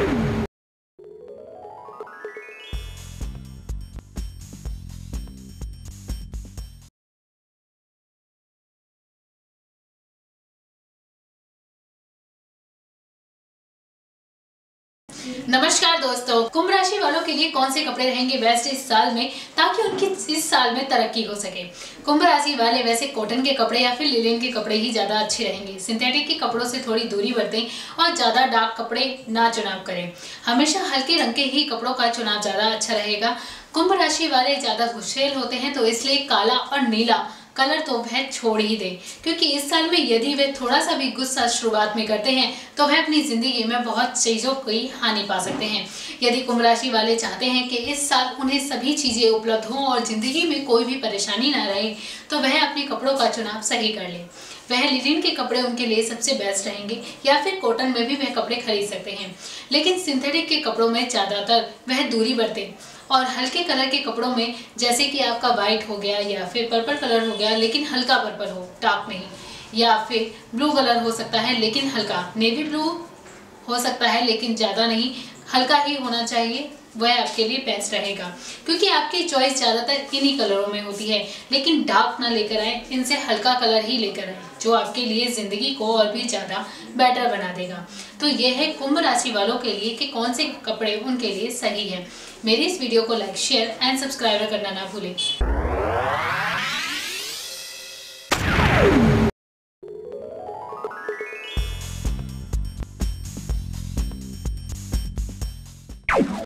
Thank you. नमस्कार दोस्तों, कुंभ राशि वालों के लिए कौन से कपड़े रहेंगे बेस्ट इस साल में ताकि उनकी इस साल में तरक्की हो सके? कुंभ राशि वाले वैसे कॉटन के कपड़े या फिर लिलेन के कपड़े ही ज़्यादा अच्छे रहेंगे। सिंथेटिक के कपड़ों से थोड़ी दूरी बरतें और ज़्यादा डार्क कपड़े ना चुनाव करें। हमेशा हल्के रंग के ही कपड़ों का चुनाव ज़्यादा अच्छा रहेगा। कुंभ राशि वाले ज़्यादा गुस्सेल होते हैं तो इसलिए काला और नीला कलर तो वह छोड़ ही दे। क्योंकि इस साल में यदि वे थोड़ा सा भी गुस्सा शुरुआत में करते हैं तो वह अपनी ज़िंदगी में बहुत चीज़ों की हानि पा सकते हैं। यदि कुंभ राशि वाले चाहते हैं कि इस साल उन्हें सभी चीज़ें उपलब्ध हों और ज़िंदगी में कोई भी परेशानी ना रहे तो वह अपने कपड़ों का चुनाव सही कर ले। वह लिलिन के कपड़े उनके लिए सबसे बेस्ट रहेंगे, या फिर कॉटन में भी वह कपड़े खरीद सकते हैं। लेकिन सिंथेटिक के कपड़ों में ज़्यादातर वह दूरी बरते। और हल्के कलर के कपड़ों में, जैसे कि आपका वाइट हो गया, या फिर पर्पल कलर हो गया, लेकिन हल्का पर्पल हो डार्क नहीं। या फिर ब्लू कलर हो सकता है, लेकिन हल्का। नेवी ब्लू हो सकता है, लेकिन ज़्यादा नहीं। हल्का ही होना चाहिए, वह आपके लिए बेस्ट रहेगा। क्योंकि आपकी चॉइस ज़्यादातर इन्हीं कलरों में होती है। लेकिन डार्क ना लेकर आए, इनसे हल्का कलर ही लेकर आए, जो आपके लिए ज़िंदगी को और भी ज़्यादा बेटर बना देगा। तो यह है कुंभ राशि वालों के लिए कि कौन से कपड़े उनके लिए सही है। मेरी इस वीडियो को लाइक शेयर एंड सब्सक्राइब करना ना भूलें।